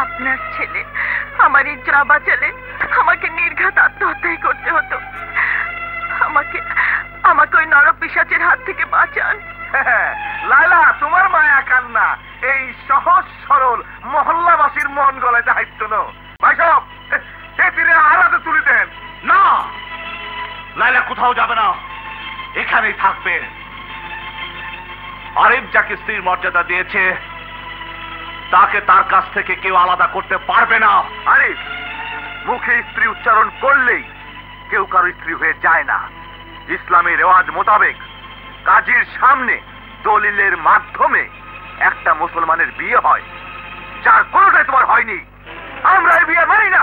আপনার ছেলে, আমার এই ইজ্জা বাঁচালে আমাকে নির্ঘাত আত্মহত্যাই করতে হতো। আমাকে আমাকে ওই নরপিসাচের হাত থেকে বাঁচান। লাইলা তোমার মায়া কান্না, এই সহজ সরল মহল্লাবাসীর মন গলে দায়িত্ব নো। ভাইসব এ তীরে আলাদা তুলে দেন। না! লাইলা কোথাও যাবে না। এখানেই থাকবে। আরিফ যাকে স্ত্রীর মর্যাদা দিয়েছে তাকে তার কাছ থেকে কেউ আলাদা করতে পারবে না। আরে মুখে স্ত্রী উচ্চারণ করলেই কেউ কারও স্ত্রী হয়ে যায় না। ইসলামী রেওয়াজ মোতাবেক কাজীর সামনে দলিলের মাধ্যমে একটা মুসলমানের বিয়ে হয় যার কোনোটাই তোমার হয়নি। আমরা এই বিয়ে মানি না।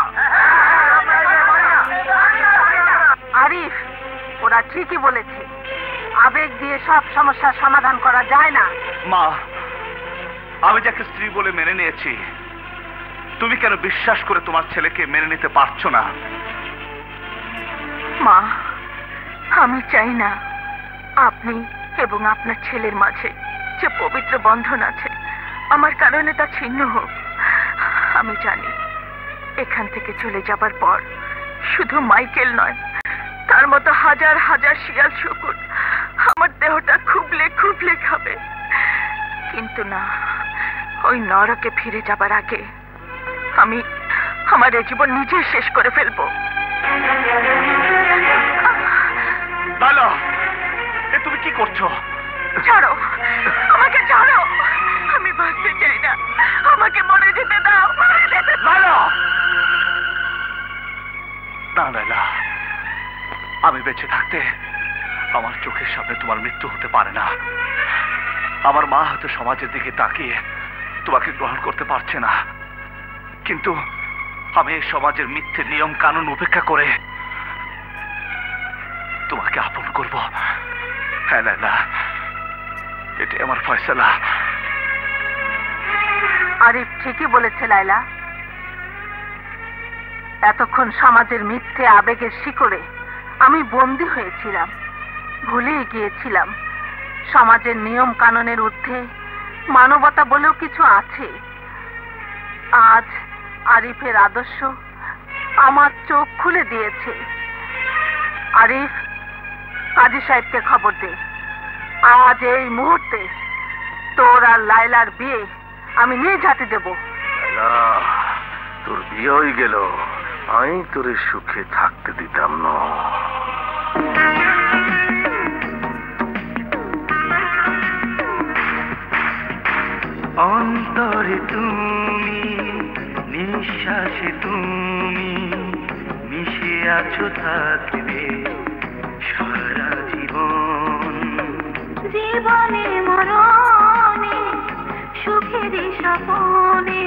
আরিফ ওরা ঠিকই বলেছে। আবেগ দিয়ে সব সমস্যার সমাধান করা যায় না। মা আমি যাকে স্ত্রী বলে মেনে নিয়েছি, তুমি কেন বিশ্বাস করে তোমার ছেলেকে মেনে নিতে পারছ না? মা, আমি চাই না আপনি এবং আপনার ছেলের মাঝে যে পবিত্র বন্ধন আছে, আমার কারণে তা ছিন্ন হোক। আমি জানি এখান থেকে চলে যাবার পর শুধু মাইকেল নয়, তার মতো হাজার হাজার শিয়াল শুকুর আমার দেহটা খাবে কিন্তু না। ওই নরকে ফিরে যাবার আগে আমি আমার এই জীবন নিজেই শেষ করে ফেলব। লাইলা এ তুমি কি করছ? ছাড়ো আমাকে ছাড়ো। আমি বাঁচতে চাই না। আমাকে মরে যেতে দাও মরে যেতে। লাইলা না লাইলা আমি বেঁচে থাকতে আমার চোখের সামনে তোমার মৃত্যু হতে পারে না। আমার মা হয়তো সমাজের দিকে তাকিয়ে তোমাকে গ্রহণ করতে পারছে না। কিন্তু আমি সমাজের মিথ্যে নিয়ম কানুন উপেক্ষা করে তোমাকে আপন করব। হ্যাঁ লাইলা এটাই আমার ফয়সলা। আরিফ ঠিকই বলেছে লাইলা এতক্ষণ সমাজের মিথ্যে আবেগের শিকড়ে আমি বন্দী হয়েছিলাম ভুলে গিয়েছিলাম। সমাজের নিয়ম কানুনের ঊর্ধ্বে মানবতা বলেও কিছু আছে। আজ আরিফের আদর্শ আমার চোখ খুলে দিয়েছে। আরিফ, কাজী সাহেবকে খবর দে। আজ এই মুহূর্তে তোর আর লাইলার বিয়ে আমি নিজ হাতে দেবো। তোর বিয়ে হয়ে গেল। আমি তোর সুখে থাকতে দিতাম না। অন্তরে তুমি নিঃশ্বাসে তুমি মিশে আছো থাকবে সারা জীবন। জীবনে মরণে সুখের স্বপনে